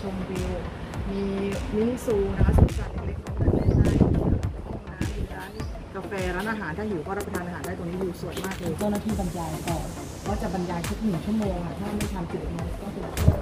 ชมวิว มีมินิซูนะคะสวนสัตว์เล็กๆของเล่นได้มีห้องน้ำมีร้านกาแฟร้านอาหารถ้าหิวก็รับประทานอาหารได้ตรงนี้วิวสวยมากเลยเจ้าหน้าที่บรรยายก่อนว่าจะบรรยายทุกหนึ่งชั่วโมงอะถ้าไม่ทำจุดนี้ก็จะ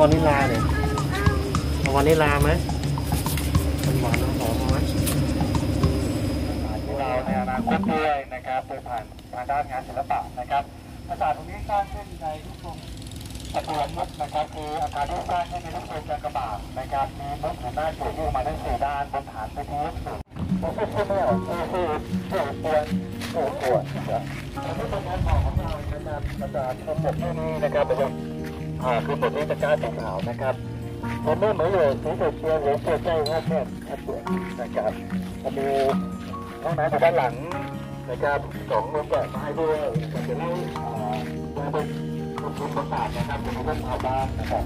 วานิลาเนี่ยเอาวานิลาไหมมันหวานหอมไหมของเราในอนาคตด้วยนะครับโดยผ่านทางด้านงานศิลปะนะครับปราสาทตรงนี้สร้างขึ้นในรูปทรงตะกวนมุกนะครับคืออาคารที่สร้างขึ้นในรูปทรงจักรบาทนะครับมีมุกหัวหน้าจุดยื่มาทั้งสี่ด้านบนฐานเป็นที่สูงโอ้โหโอ้โหโอ้โหโอ้โหโอ้โหนะครับอันนี้เป็นงานหมอของเรานะครับปราสาทชมบทที่นี่นะครับเป็น อ่าคือบทนี้ตะกร้าสีขาวนะครับผมไม่เหมือนเลยสีเขียวหรือเขียวใจครับเนี่ยครับนะครับมีห้องน้ำด้านหลังนะครับสองมุมแบบไม้ด้วยนะครับจะเล่าเอ่อว่าเป็นมุมประสาทนะครับเป็นมุมชาบ้านนะครับ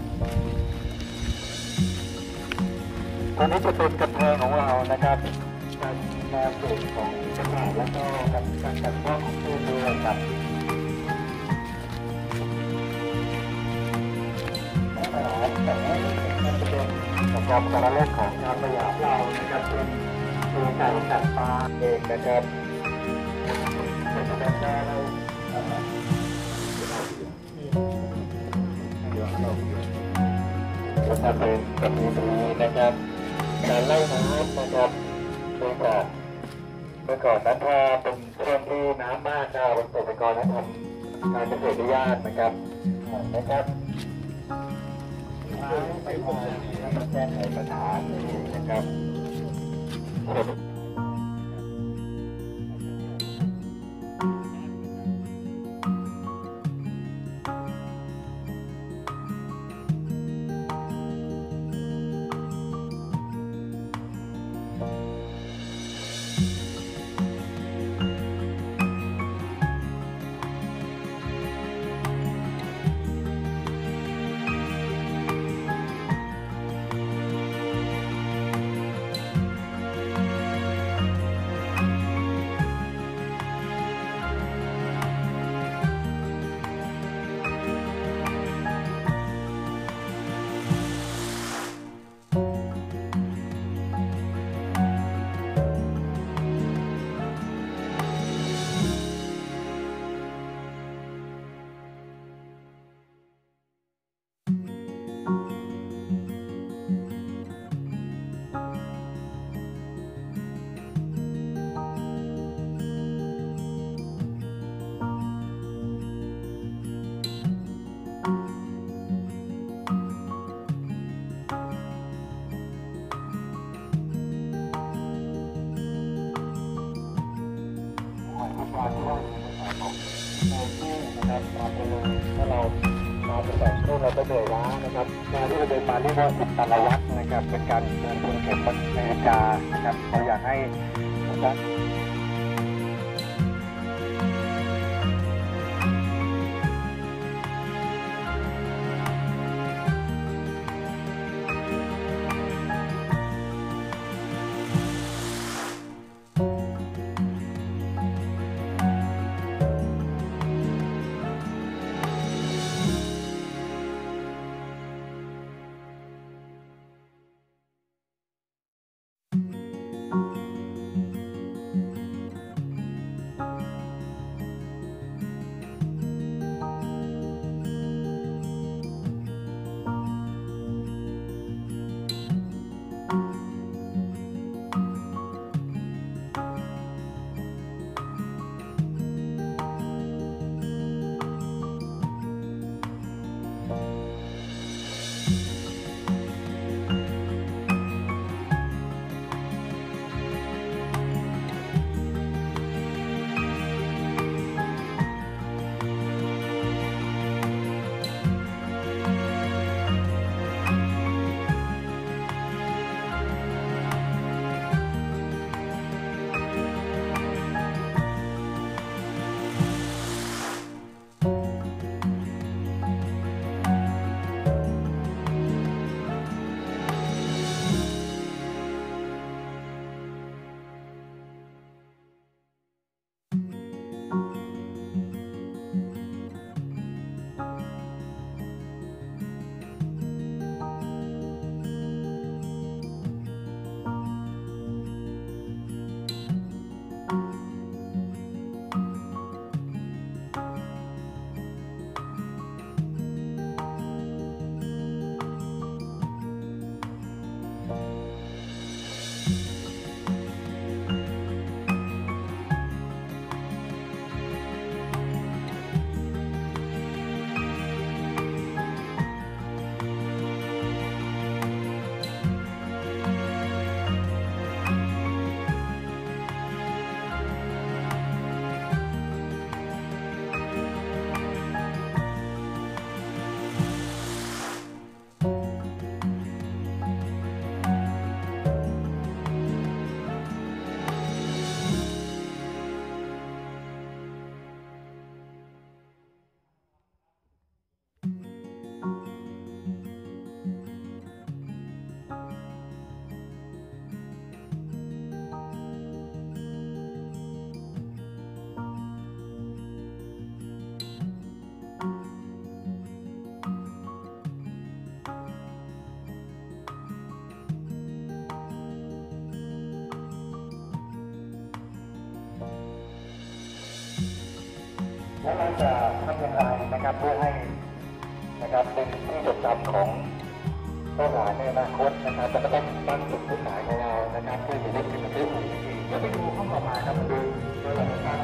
ตรงนี้จะเป็นกำแพงของเรานะครับการแนวเขตของประสาทแล้วก็การการจัดว่าของตัวเมือครับ นะครับการเล่นของชาวสยามเรานะครับเป็นมีการจัดปลาเองนะครับเป็นแบบว่าเราเอ่อนะเป็นแบบนี้ตรงนี้นะครับการไล่น้ำนะครับเมื่อก่อนเมื่อก่อนนั้นถ้าเป็นช่วงที่น้ำมากชาวเกษตรกรนั้นทำการเกษตรได้ยากนะครับนะครับ ไปมาแก้ไขปัญหานะครับ การที่ว่าของโอเคนะครับมาไปเลยถ้าเรามาเป็นแบบนี้เราก็เหนื่อยล้านะครับงานที่เราเดินมาเรียกว่าอิตาลวัตนะครับ เป็นการเดินบนเข็มนาฬิกานะครับเราอยากให้ทุกท่าน จะทำอย่างไรนะครับเพื่อให้นะครับเป็นที่จดจำของลูกหลานในอนาคตนะครับแล้วก็ต้องตั้งจุดมุ่งหายของเรานะครับเพื่อจะได้เป็นประเทศที่ดีเดี๋ยวไปดูห้องต่อมาครับมาดูด้วยนะครับ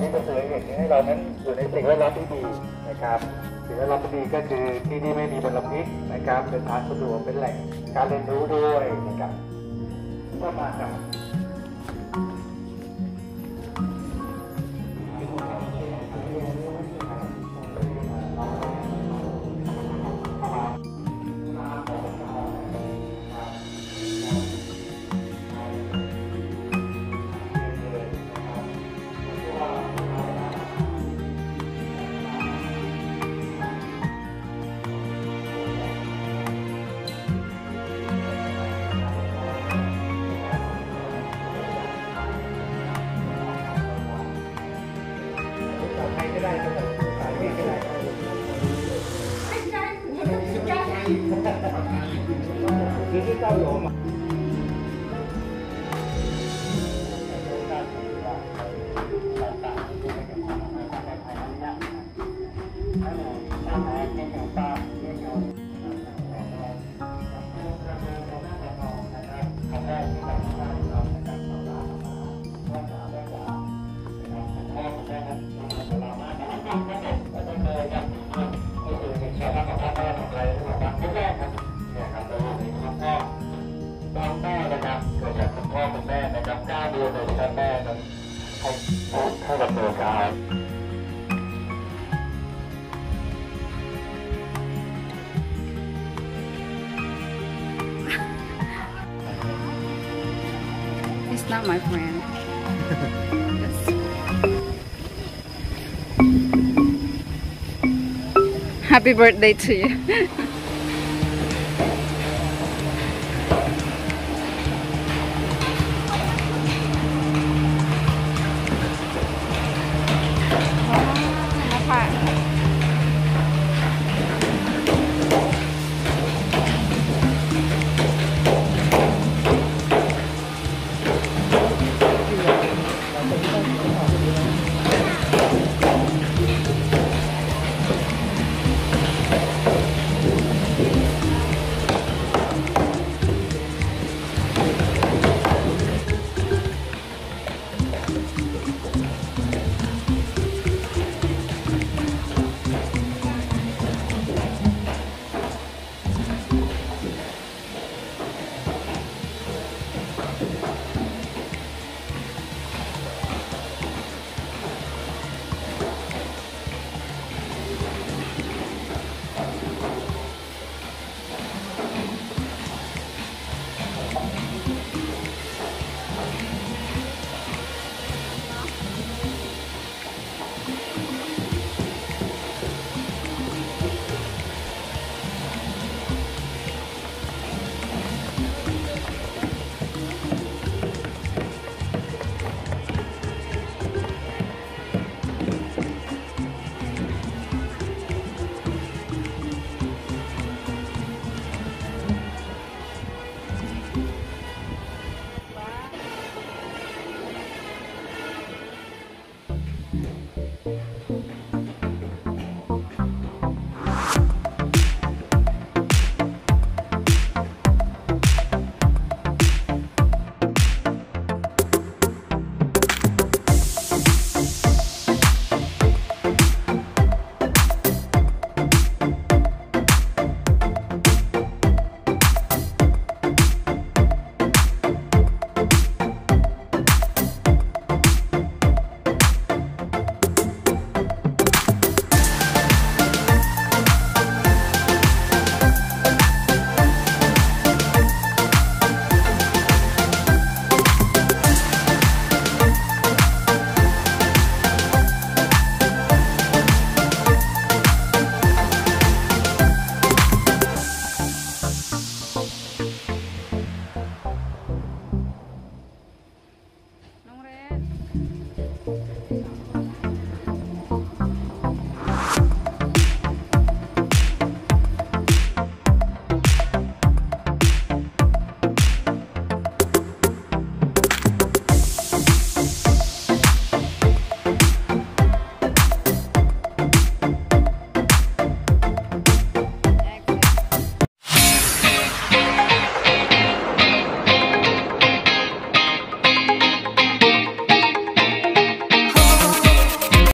นะครับขอที่จะเสนอเห็นให้เรานั้นอยู่ในสิ่งแวดล้อมที่ดีนะครับสิ่งแวดล้อมที่ดีก็คือที่นี่ไม่มีมลพิษนะครับเป็นทางสะดวกเป็นแหล่งการเรียนรู้ด้วยนะครับก็มาจาก คือที่เจ้ ดำเนินการ It's not my friend. Yes. Happy birthday to you.